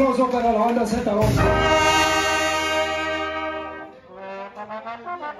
aplauso para la banda Z2. para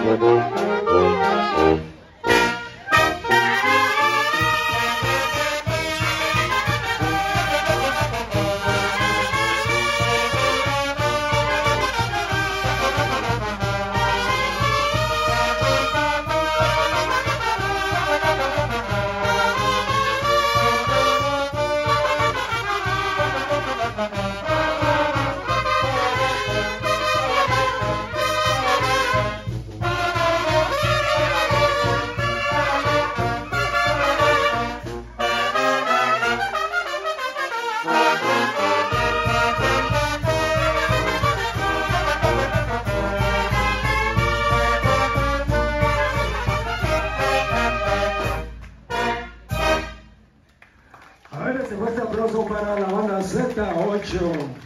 Thank you. Tá ótimo.